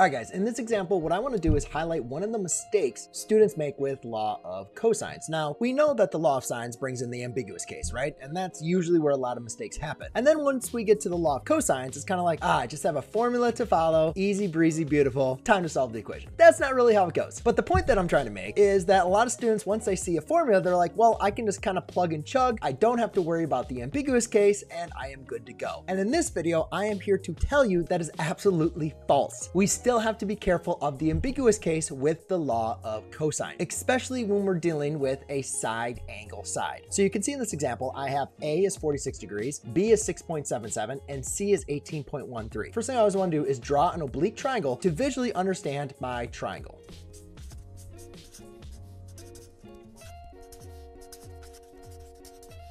All right, guys, in this example, what I want to do is highlight one of the mistakes students make with law of cosines. Now, we know that the law of sines brings in the ambiguous case, right? And that's usually where a lot of mistakes happen. And then once we get to the law of cosines, it's kind of like, ah, I just have a formula to follow, easy breezy, beautiful, time to solve the equation. That's not really how it goes. But the point that I'm trying to make is that a lot of students, once they see a formula, they're like, well, I can just kind of plug and chug. I don't have to worry about the ambiguous case and I am good to go. And in this video, I am here to tell you that is absolutely false. We still still have to be careful of the ambiguous case with the law of cosine, especially when we're dealing with a side angle side. So you can see in this example, I have A is 46 degrees, B is 6.77, and C is 18.13. First thing I always want to do is draw an oblique triangle to visually understand my triangle.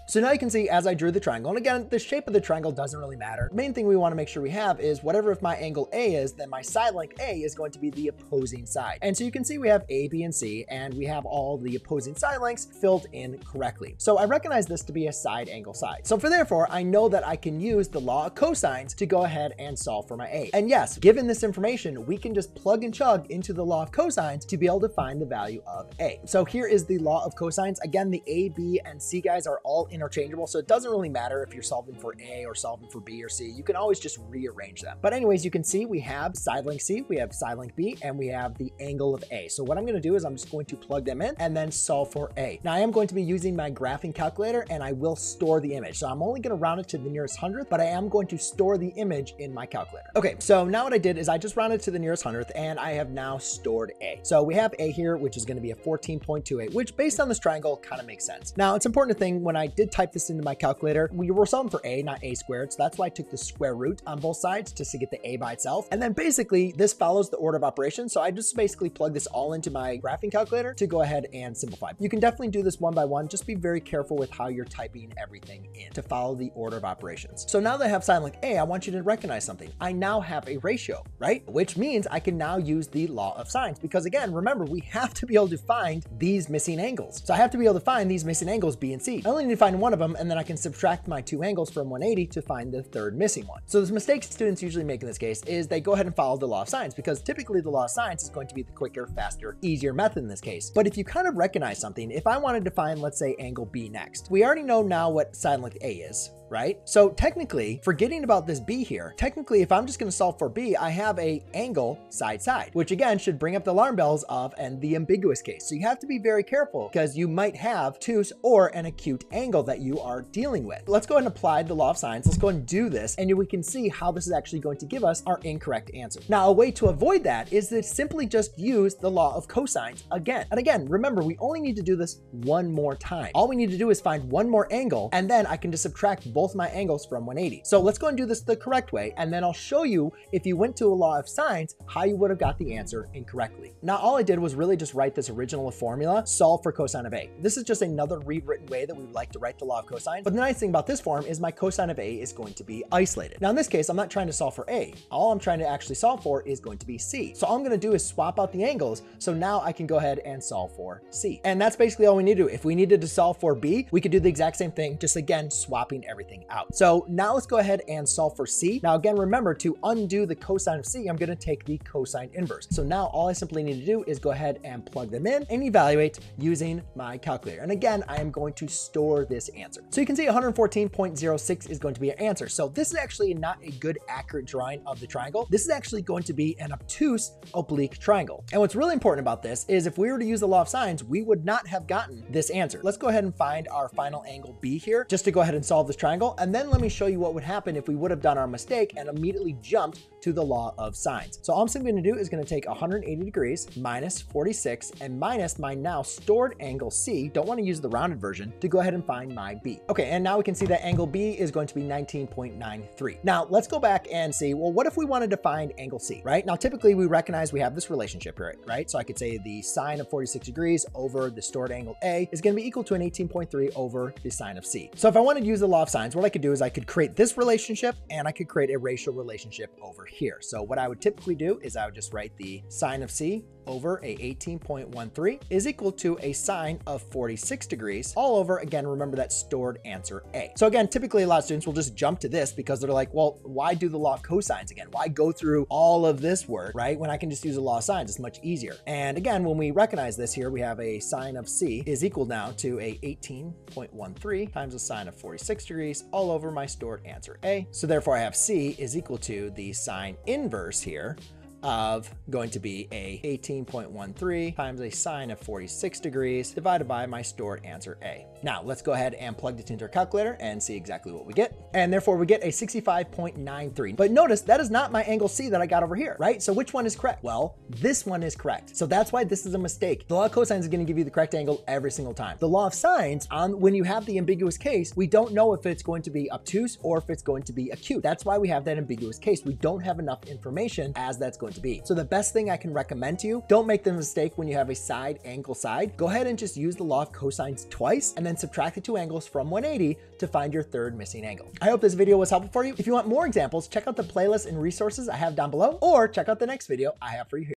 So now you can see as I drew the triangle, and again, the shape of the triangle doesn't really matter. The main thing we wanna make sure we have is whatever if my angle A is, then my side length A is going to be the opposing side. And so you can see we have A, B, and C, and we have all the opposing side lengths filled in correctly. So I recognize this to be a side angle side. So for therefore, I know that I can use the law of cosines to go ahead and solve for my A. And yes, given this information, we can just plug and chug into the law of cosines to be able to find the value of A. So here is the law of cosines. Again, the A, B, and C guys are all interchangeable. So it doesn't really matter if you're solving for A or solving for B or C. You can always just rearrange them. But anyways, you can see we have side length C, we have side length B, and we have the angle of A. So what I'm going to do is I'm just going to plug them in and then solve for A. Now I am going to be using my graphing calculator and I will store the image. So I'm only going to round it to the nearest hundredth, but I am going to store the image in my calculator. Okay, so now what I did is I just rounded to the nearest hundredth and I have now stored A. So we have A here, which is going to be a 14.28, which based on this triangle kind of makes sense. Now it's important to think when I did type this into my calculator, we were solving for a, not a squared. So that's why I took the square root on both sides just to get the a by itself. And then basically this follows the order of operations. So I just basically plug this all into my graphing calculator to go ahead and simplify. You can definitely do this one by one. Just be very careful with how you're typing everything in to follow the order of operations. So now that I have side length A, I want you to recognize something. I now have a ratio, right? Which means I can now use the law of sines because again, remember, we have to be able to find these missing angles. So I have to be able to find these missing angles B and C. I only need to find one of them and then I can subtract my two angles from 180 to find the third missing one. So the mistake students usually make in this case is they go ahead and follow the law of sines because typically the law of sines is going to be the quicker, faster, easier method in this case. But if you kind of recognize something, if I wanted to find, let's say angle B next, we already know now what side length A is, right? So technically, forgetting about this B here, technically, if I'm just gonna solve for B, I have a angle side side, which again should bring up the alarm bells of and the ambiguous case. So you have to be very careful because you might have obtuse or an acute angle that you are dealing with. Let's go ahead and apply the law of sines. Let's go ahead and do this and we can see how this is actually going to give us our incorrect answer. Now, a way to avoid that is to simply just use the law of cosines again. And again, remember, we only need to do this one more time. All we need to do is find one more angle and then I can just subtract both my angles from 180. So let's go and do this the correct way, and then I'll show you if you went to a law of sines, how you would have got the answer incorrectly. Now, all I did was really just write this original formula, solve for cosine of A. This is just another rewritten way that we would like to write the law of cosine. But the nice thing about this form is my cosine of A is going to be isolated. Now, in this case, I'm not trying to solve for A. All I'm trying to actually solve for is going to be C. So all I'm going to do is swap out the angles. So now I can go ahead and solve for C. And that's basically all we need to do. If we needed to solve for B, we could do the exact same thing, just again, swapping everything out. So now let's go ahead and solve for C. Now again, remember to undo the cosine of C, I'm gonna take the cosine inverse. So now all I simply need to do is go ahead and plug them in and evaluate using my calculator. And again, I am going to store this answer. So you can see 114.06 is going to be our answer. So this is actually not a good accurate drawing of the triangle. This is actually going to be an obtuse oblique triangle. And what's really important about this is if we were to use the law of sines, we would not have gotten this answer. Let's go ahead and find our final angle B here just to go ahead and solve this triangle. And then let me show you what would happen if we would have done our mistake and immediately jumped to the law of sines. So all I'm simply gonna do is gonna take 180 degrees minus 46 and minus my now stored angle C, don't wanna use the rounded version, to go ahead and find my B. Okay, and now we can see that angle B is going to be 19.93. Now let's go back and see, well, what if we wanted to find angle C, right? Now typically we recognize we have this relationship here, right? So I could say the sine of 46 degrees over the stored angle A is gonna be equal to an 18.3 over the sine of C. So if I wanted to use the law of sines, what I could do is I could create this relationship and I could create a ratio relationship over here. So what I would typically do is I would just write the sine of C over a 18.13 is equal to a sine of 46 degrees all over, again, remember that stored answer A. So again, typically a lot of students will just jump to this because they're like, well, why do the law of cosines again? Why go through all of this work, right? When I can just use the law of sines, it's much easier. And again, when we recognize this here, we have a sine of C is equal now to a 18.13 times the sine of 46 degrees all over my stored answer A. So therefore I have C is equal to the sine inverse here of going to be a 18.13 times a sine of 46 degrees divided by my stored answer A. Now let's go ahead and plug this into our calculator and see exactly what we get. And therefore we get a 65.93. But notice that is not my angle C that I got over here, right? So which one is correct? Well, this one is correct. So that's why this is a mistake. The law of cosines is going to give you the correct angle every single time. The law of sines on when you have the ambiguous case, we don't know if it's going to be obtuse or if it's going to be acute. That's why we have that ambiguous case. We don't have enough information as that's going to be. So the best thing I can recommend to you, don't make the mistake when you have a side angle side. Go ahead and just use the law of cosines twice and then subtract the two angles from 180 to find your third missing angle. I hope this video was helpful for you. If you want more examples, check out the playlist and resources I have down below or check out the next video I have for you here.